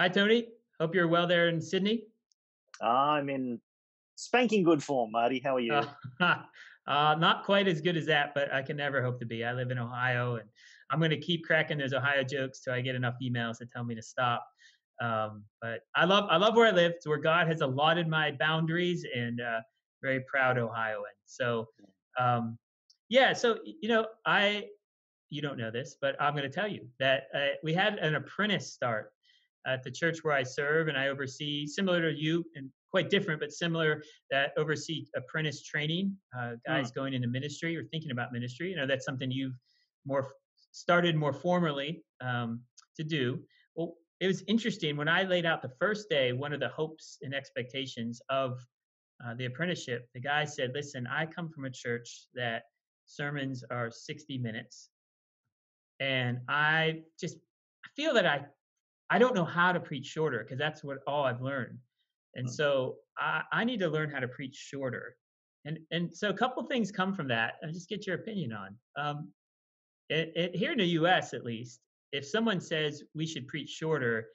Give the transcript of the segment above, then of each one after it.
Hi, Tony. Hope you're well there in Sydney. I'm in spanking good form, Marty. How are you? Uh, uh, not quite as good as that, but I can never hope to be. I live in Ohio, and I'm going to keep cracking those Ohio jokes till I get enough emails to tell me to stop. Um, but I love I love where I live. It's where God has allotted my boundaries, and uh, very proud Ohioan. So, um, yeah. So you know, I you don't know this, but I'm going to tell you that uh, we had an apprentice start at the church where I serve, and I oversee, similar to you, and quite different, but similar, that oversee apprentice training, uh, guys mm. going into ministry or thinking about ministry. You know, that's something you've more started more formally um, to do. Well, it was interesting when I laid out the first day, one of the hopes and expectations of uh, the apprenticeship, the guy said, Listen, I come from a church that sermons are 60 minutes. And I just feel that I I don't know how to preach shorter because that's what all I've learned. And so I, I need to learn how to preach shorter. And and so a couple things come from that. I just get your opinion on. Um, it, it, here in the U.S. at least, if someone says we should preach shorter,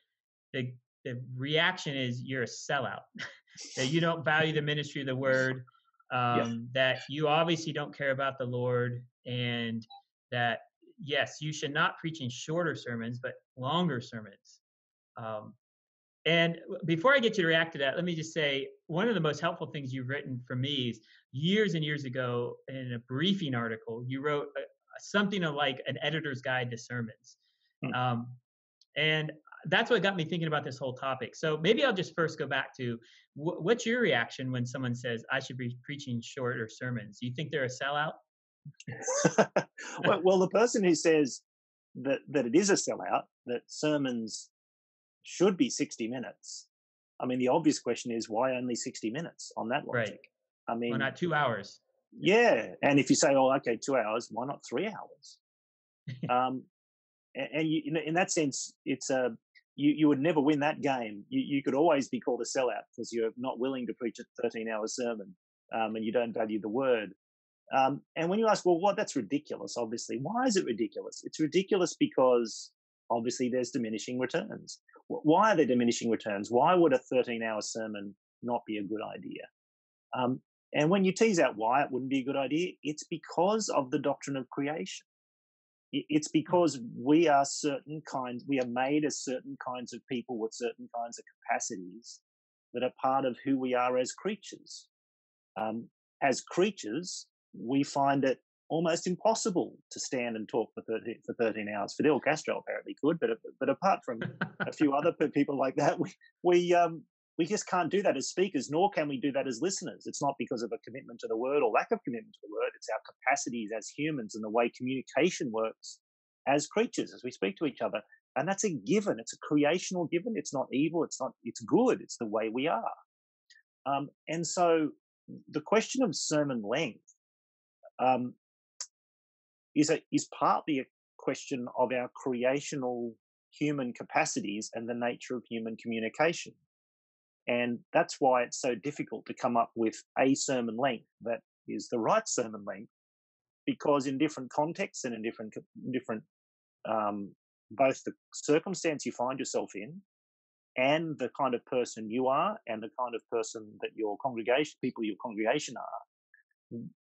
the the reaction is you're a sellout. that you don't value the ministry of the word. Um, yeah. That you obviously don't care about the Lord, and that yes, you should not preach in shorter sermons, but longer sermons. Um, and before I get you to react to that, let me just say one of the most helpful things you've written for me is years and years ago in a briefing article, you wrote a, something like an editor's guide to sermons. Hmm. Um, and that's what got me thinking about this whole topic. So maybe I'll just first go back to wh- what's your reaction when someone says I should be preaching shorter sermons? Do you think they're a sellout? well, well, the person who says that that it is a sellout, that sermons should be 60 minutes. I mean, the obvious question is why only 60 minutes on that logic? Right. I mean, why not two hours? Yeah, and if you say, "Oh, okay, two hours," why not three hours? um, and, and you, in that sense, it's a you, you would never win that game. You, you could always be called a sellout because you're not willing to preach a 13 hour sermon um, and you don't value the word. Um, and when you ask, well, what? That's ridiculous, obviously. Why is it ridiculous? It's ridiculous because obviously there's diminishing returns. Why are there diminishing returns? Why would a 13 hour sermon not be a good idea? Um, and when you tease out why it wouldn't be a good idea, it's because of the doctrine of creation. It's because we are certain kinds, we are made as certain kinds of people with certain kinds of capacities that are part of who we are as creatures. Um, as creatures, we find it almost impossible to stand and talk for 13, for 13 hours. Fidel Castro apparently could, but but apart from a few other people like that, we we um, we just can't do that as speakers, nor can we do that as listeners. It's not because of a commitment to the word or lack of commitment to the word. It's our capacities as humans and the way communication works as creatures, as we speak to each other. And that's a given. It's a creational given. It's not evil. It's not. It's good. It's the way we are. Um, and so the question of sermon length um, is a, is partly a question of our creational human capacities and the nature of human communication. And that's why it's so difficult to come up with a sermon length that is the right sermon length, because in different contexts and in different different um, both the circumstance you find yourself in and the kind of person you are and the kind of person that your congregation people your congregation are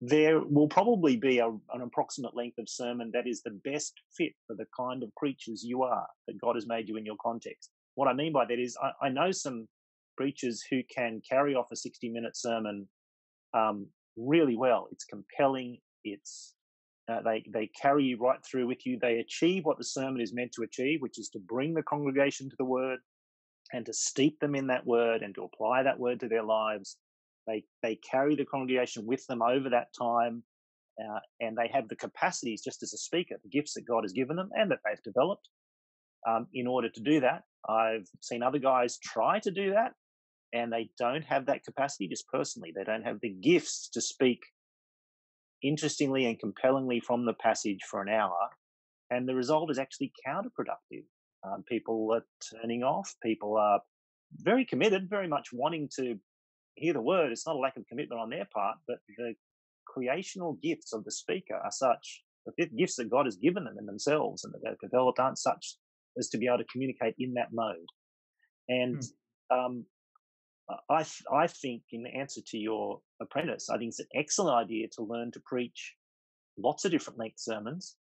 there will probably be a, an approximate length of sermon that is the best fit for the kind of creatures you are that God has made you in your context. What I mean by that is, I, I know some preachers who can carry off a 60 minute sermon um, really well. It's compelling, it's uh, they, they carry you right through with you. They achieve what the sermon is meant to achieve, which is to bring the congregation to the word and to steep them in that word and to apply that word to their lives they they carry the congregation with them over that time, uh, and they have the capacities just as a speaker, the gifts that God has given them and that they've developed. Um, in order to do that, I've seen other guys try to do that, and they don't have that capacity. Just personally, they don't have the gifts to speak interestingly and compellingly from the passage for an hour, and the result is actually counterproductive. Um, people are turning off. People are very committed, very much wanting to hear the word, it's not a lack of commitment on their part, but the creational gifts of the speaker are such, the gifts that God has given them in themselves and that they've developed aren't such as to be able to communicate in that mode. And hmm. um, I, I think, in answer to your apprentice, I think it's an excellent idea to learn to preach lots of different length sermons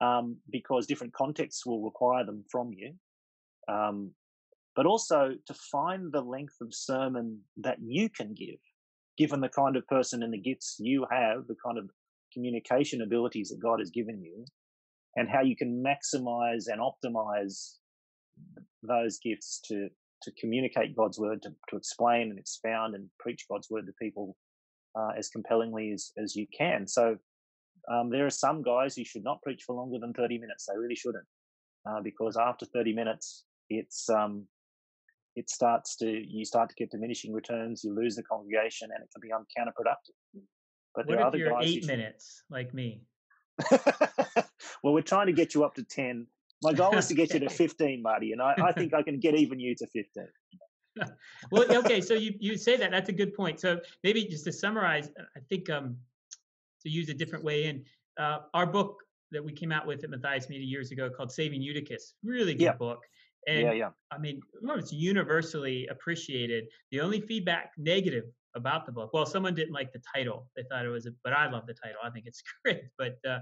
um, because different contexts will require them from you. Um, but also to find the length of sermon that you can give, given the kind of person and the gifts you have, the kind of communication abilities that God has given you, and how you can maximize and optimize those gifts to to communicate God's word, to, to explain and expound and preach God's word to people uh, as compellingly as, as you can. So um, there are some guys who should not preach for longer than 30 minutes. They really shouldn't, uh, because after 30 minutes, it's um, it starts to you start to get diminishing returns. You lose the congregation, and it can become counterproductive. But what there are other guys eight minutes, like me? well, we're trying to get you up to 10. My goal is to get you to 15, Marty, and I, I think I can get even you to 15. well, okay, so you, you say that. That's a good point. So maybe just to summarize, I think um, to use a different way in, uh, our book that we came out with at Matthias Media years ago called Saving Eutychus, really good yeah. book. And yeah, yeah. I mean, it's universally appreciated. The only feedback negative about the book, well, someone didn't like the title. They thought it was, a, but I love the title. I think it's great. But uh,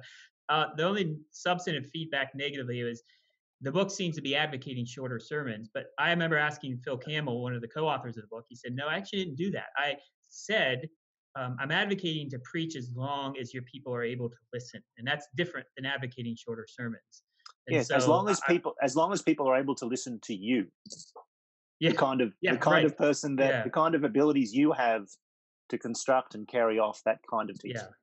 uh, the only substantive feedback negatively was the book seems to be advocating shorter sermons. But I remember asking Phil Campbell, one of the co-authors of the book, he said, "No, I actually didn't do that. I said um, I'm advocating to preach as long as your people are able to listen, and that's different than advocating shorter sermons." And yes, so as long as people, I, as long as people are able to listen to you, yeah, the kind of yeah, the kind right. of person that yeah. the kind of abilities you have to construct and carry off that kind of teaching. Yeah.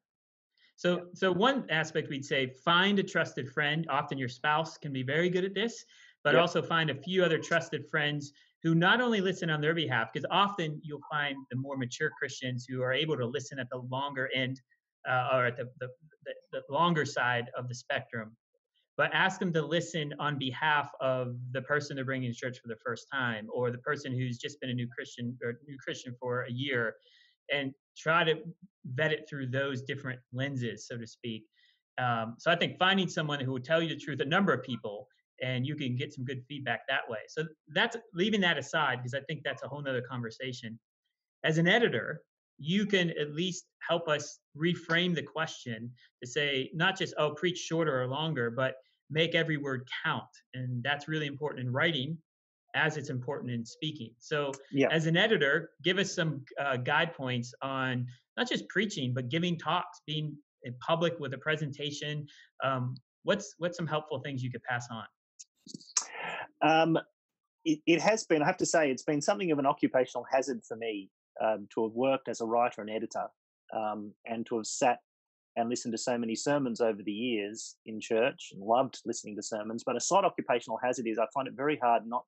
So, so one aspect we'd say find a trusted friend. Often your spouse can be very good at this, but yep. also find a few other trusted friends who not only listen on their behalf, because often you'll find the more mature Christians who are able to listen at the longer end uh, or at the, the, the, the longer side of the spectrum, but ask them to listen on behalf of the person they're bringing to church for the first time or the person who's just been a new Christian or new Christian for a year and try to vet it through those different lenses, so to speak. Um, so I think finding someone who will tell you the truth, a number of people, and you can get some good feedback that way. So that's leaving that aside because I think that's a whole nother conversation. As an editor, you can at least help us reframe the question to say not just oh preach shorter or longer, but make every word count, and that's really important in writing as it's important in speaking. So, yeah. as an editor, give us some uh, guide points on not just preaching, but giving talks, being in public with a presentation. Um, what's what's some helpful things you could pass on? Um, it, it, has been, I have to say, it's been something of an occupational hazard for me um, to have worked as a writer and editor um, and to have sat and listened to so many sermons over the years in church and loved listening to sermons. But a slight occupational hazard is I find it very hard not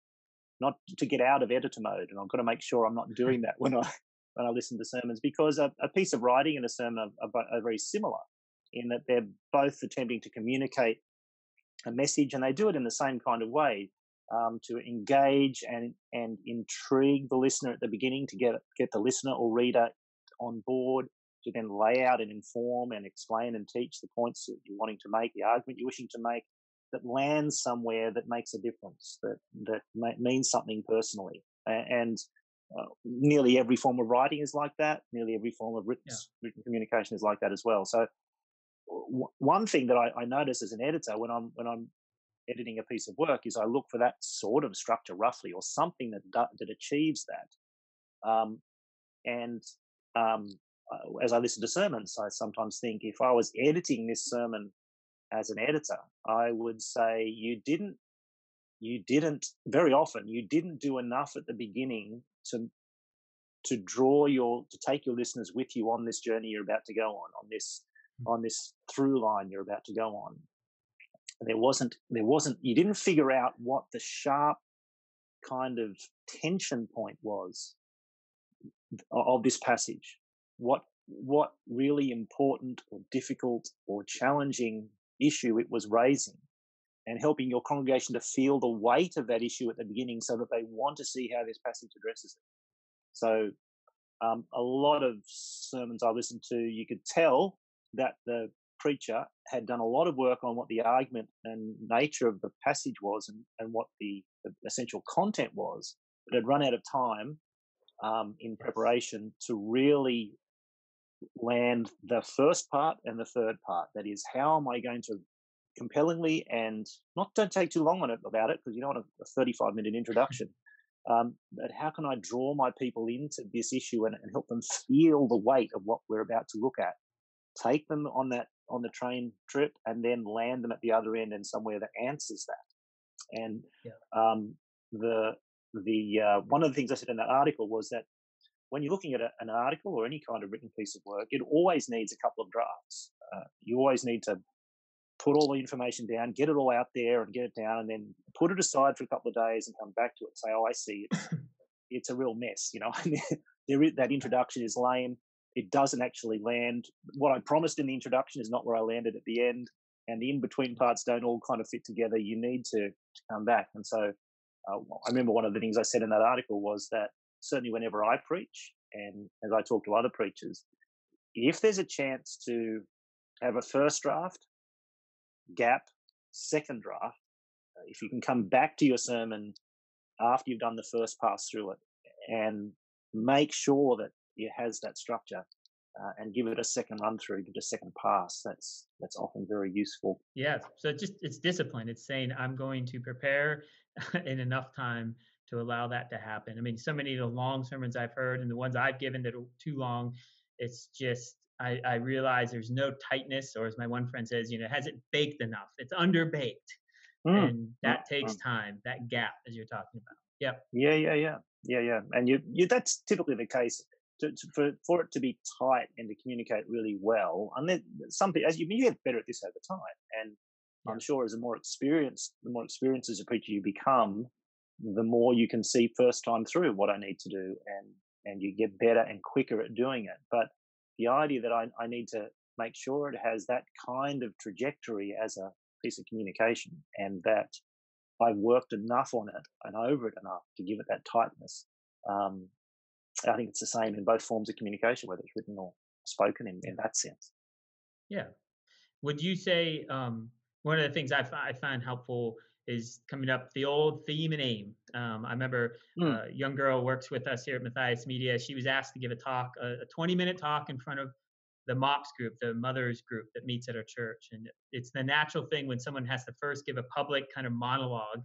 not to get out of editor mode, and I've got to make sure I'm not doing that when I when I listen to sermons because a, a piece of writing and a sermon are, are, are, very similar in that they're both attempting to communicate a message, and they do it in the same kind of way um, to engage and and intrigue the listener at the beginning to get get the listener or reader on board to then lay out and inform and explain and teach the points that you're wanting to make, the argument you're wishing to make, that lands somewhere that makes a difference, that that means something personally. And uh, nearly every form of writing is like that. Nearly every form of written, yeah. written communication is like that as well. So w- one thing that I, I notice as an editor when I'm when I'm editing a piece of work is I look for that sort of structure roughly or something that that achieves that. Um, and um, as I listen to sermons, I sometimes think if I was editing this sermon as an editor, I would say you didn't, you didn't very often you didn't do enough at the beginning to to draw your to take your listeners with you on this journey you're about to go on on this mm. on this through line you're about to go on there wasn't there wasn't you didn't figure out what the sharp kind of tension point was of this passage what what really important or difficult or challenging issue it was raising and helping your congregation to feel the weight of that issue at the beginning so that they want to see how this passage addresses it. So, um, a lot of sermons I listened to, you could tell that the preacher had done a lot of work on what the argument and nature of the passage was and, and what the, the essential content was but had run out of time um, in preparation to really land the first part and the third part. That is, how am I going to compellingly and not don't take too long on it about it because you don't want a, 35 minute introduction. Um, but how can I draw my people into this issue and, and help them feel the weight of what we're about to look at? Take them on that on the train trip and then land them at the other end and somewhere that answers that. And yeah. um, the the uh, one of the things I said in that article was that when you're looking at a, an article or any kind of written piece of work, it always needs a couple of drafts. Uh, you always need to put all the information down, get it all out there, and get it down, and then put it aside for a couple of days and come back to it. And say, "Oh, I see, it's, it's a real mess." You know, there is, that introduction is lame. It doesn't actually land. What I promised in the introduction is not where I landed at the end, and the in between parts don't all kind of fit together. You need to, to come back, and so uh, I remember one of the things I said in that article was that certainly whenever I preach, and as I talk to other preachers, if there's a chance to have a first draft, gap, second draft, uh, if you can come back to your sermon after you've done the first pass through it and make sure that it has that structure uh, and give it a second run through, give it a second pass. That's that's often very useful. Yeah. So just it's discipline. It's saying I'm going to prepare in enough time to allow that to happen. I mean, so many of the long sermons I've heard and the ones I've given that are too long, it's just I, I realize there's no tightness, or as my one friend says, you know, has it baked enough? It's underbaked, mm. and that mm. takes time. That gap, as you're talking about. Yep. Yeah, yeah, yeah, yeah, yeah. And you, you that's typically the case. To, to, for for it to be tight and to communicate really well, and then some people, as you, you get better at this over time, and yeah. I'm sure as a more experienced, the more experienced as a preacher you become, the more you can see first time through what I need to do, and and you get better and quicker at doing it. But the idea that I, I need to make sure it has that kind of trajectory as a piece of communication and that I've worked enough on it and over it enough to give it that tightness. Um, I think it's the same in both forms of communication, whether it's written or spoken in, in that sense. Yeah. Would you say um, one of the things I, I find helpful is coming up the old theme and aim. Um, I remember mm. a young girl works with us here at Matthias Media. She was asked to give a talk, a, a 20 minute talk in front of the MOPS group, the mothers group that meets at our church. And it's the natural thing when someone has to first give a public kind of monologue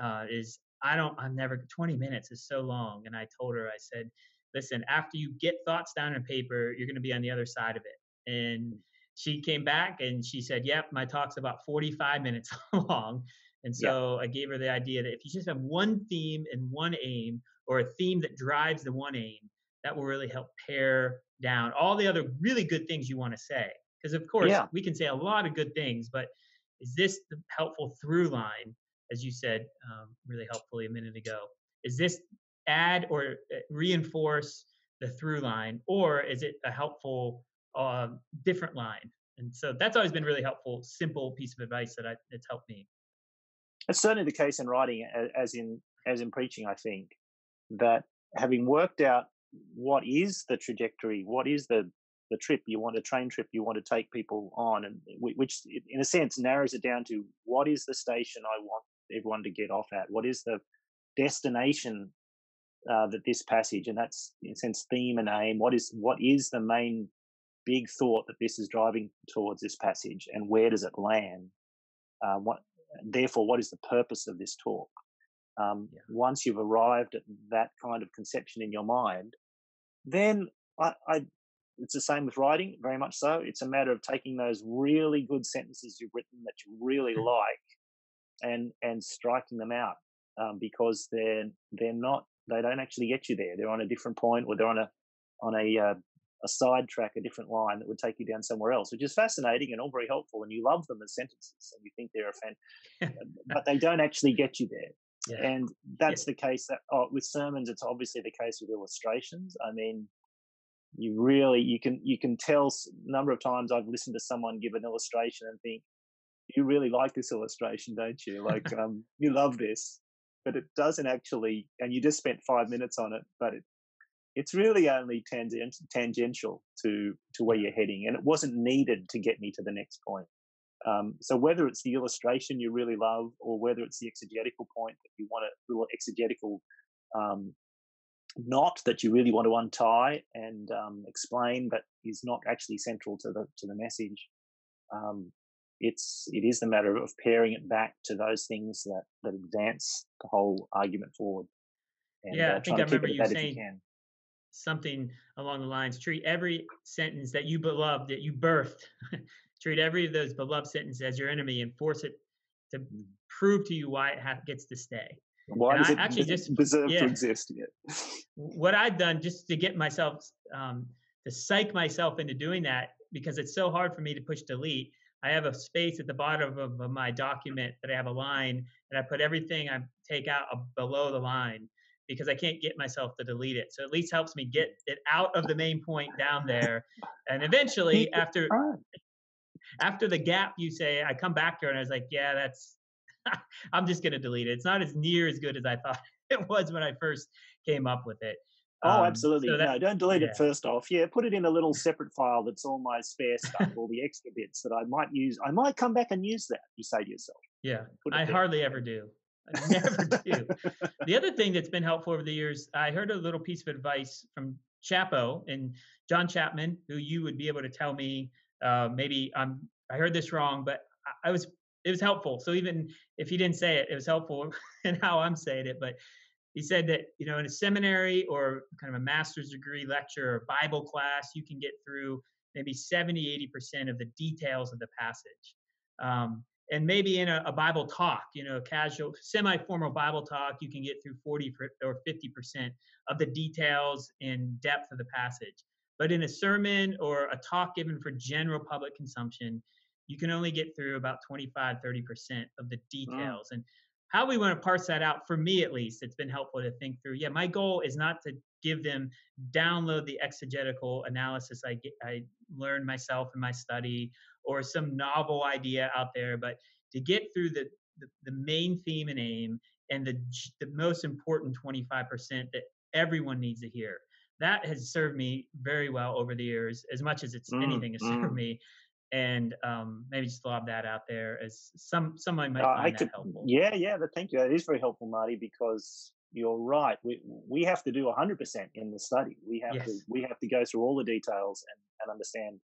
uh, is I don't, I'm never, 20 minutes is so long. And I told her, I said, listen, after you get thoughts down on paper, you're going to be on the other side of it. And she came back and she said, yep, my talk's about 45 minutes long. And so yeah. I gave her the idea that if you just have one theme and one aim, or a theme that drives the one aim, that will really help pare down all the other really good things you want to say. Because of course yeah. we can say a lot of good things, but is this the helpful through line, as you said um, really helpfully a minute ago? Is this add or uh, reinforce the through line, or is it a helpful uh, different line? And so that's always been really helpful, simple piece of advice that I, it's helped me. It's certainly the case in writing, as in as in preaching. I think that having worked out what is the trajectory, what is the the trip you want a train trip you want to take people on, and which in a sense narrows it down to what is the station I want everyone to get off at, what is the destination uh, that this passage, and that's in a sense theme and aim. What is what is the main big thought that this is driving towards this passage, and where does it land? Uh, what therefore, what is the purpose of this talk? Um, yeah. Once you've arrived at that kind of conception in your mind, then I, I, it's the same with writing, very much so. It's a matter of taking those really good sentences you've written that you really like, and and striking them out um, because they're they're not they don't actually get you there. They're on a different point, or they're on a on a uh, a sidetrack, a different line that would take you down somewhere else, which is fascinating and all very helpful. And you love them as sentences and you think they're a fan, but they don't actually get you there. Yeah. And that's yeah. the case that oh, with sermons, it's obviously the case with illustrations. I mean, you really you can you can tell a number of times I've listened to someone give an illustration and think, you really like this illustration, don't you? Like um, you love this, but it doesn't actually. And you just spent five minutes on it, but it it's really only tangent, tangential to to where you're heading, and it wasn't needed to get me to the next point. Um, so whether it's the illustration you really love, or whether it's the exegetical point that you want a little exegetical um, knot that you really want to untie and um, explain, but is not actually central to the to the message. Um, it's it is the matter of paring it back to those things that that advance the whole argument forward. And, yeah, uh, I think I remember you saying you something along the lines: treat every sentence that you beloved, that you birthed, treat every of those beloved sentences as your enemy, and force it to prove to you why it ha- gets to stay. Why and does I it actually just deserve yeah, to exist? Yeah. what I've done just to get myself um, to psych myself into doing that because it's so hard for me to push delete I have a space at the bottom of, of my document that I have a line, and I put everything I take out below the line because I can't get myself to delete it. So at least helps me get it out of the main point down there, and eventually after after the gap you say, I come back to it and I was like, yeah, that's I'm just gonna delete it. It's not as near as good as I thought it was when I first came up with it. Oh, um, absolutely. So that, no, don't delete yeah. it first off. Yeah, put it in a little separate file that's all my spare stuff, all the extra bits that I might use. I might come back and use that, you say to yourself. Yeah, I there. hardly ever do. I never do. The other thing that's been helpful over the years, I heard a little piece of advice from Chapo and John Chapman, who you would be able to tell me uh, maybe I'm I heard this wrong, but I, I was it was helpful. So even if he didn't say it, it was helpful in how I'm saying it. But he said that you know in a seminary or kind of a master's degree lecture or bible class you can get through maybe 70 80% of the details of the passage um, and maybe in a, a, bible talk you know a casual semi-formal bible talk you can get through 40 or 50% of the details and depth of the passage. But in a sermon or a talk given for general public consumption you can only get through about 25 30% of the details. And how we want to parse that out for me at least it's been helpful to think through yeah my goal is not to give them download the exegetical analysis i get i learned myself in my study or some novel idea out there but to get through the the, the main theme and aim and the the most important 25% that everyone needs to hear that has served me very well over the years as much as it's mm, anything has mm. served me and um, maybe just lob that out there as some someone might uh, find could, that helpful. Yeah, yeah, but thank you. That is very helpful, Marty, because you're right. We we have to do 100% in the study. We have yes. to we have to go through all the details and, and understand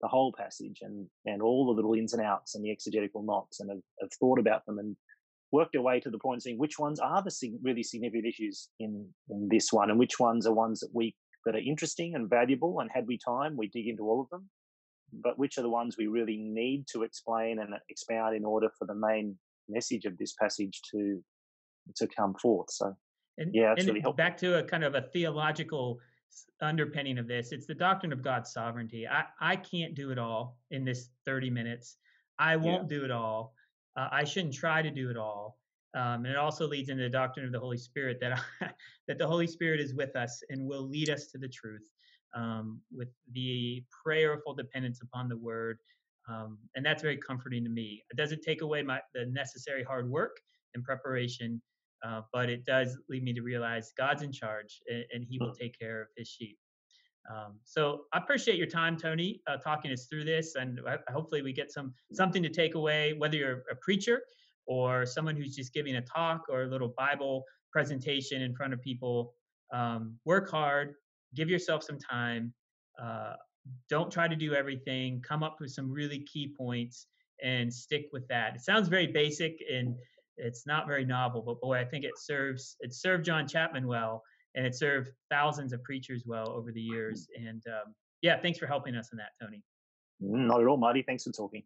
the whole passage and and all the little ins and outs and the exegetical knots and have, have thought about them and worked our way to the point of saying which ones are the sig- really significant issues in, in this one and which ones are ones that we that are interesting and valuable and had we time we dig into all of them but which are the ones we really need to explain and expound in order for the main message of this passage to to come forth. So, and, yeah, it's really. Back to a kind of a theological underpinning of this, it's the doctrine of God's sovereignty. I I can't do it all in this thirty minutes. I won't yeah. do it all. Uh, I shouldn't try to do it all. Um, and it also leads into the doctrine of the Holy Spirit that that the Holy Spirit is with us and will lead us to the truth um, with the prayerful dependence upon the word. Um, and that's very comforting to me. It doesn't take away my the necessary hard work and preparation, uh, but it does lead me to realize God's in charge and, and He will take care of His sheep. Um, so I appreciate your time, Tony, uh, talking us through this, and hopefully we get some something to take away. Whether you're a preacher or someone who's just giving a talk or a little Bible presentation in front of people, um, work hard, give yourself some time. Uh, don't try to do everything. Come up with some really key points and stick with that. It sounds very basic and it's not very novel, but boy, I think it serves it served John Chapman well, and it served thousands of preachers well over the years. And um, yeah, thanks for helping us in that, Tony. Not at all, Marty. Thanks for talking.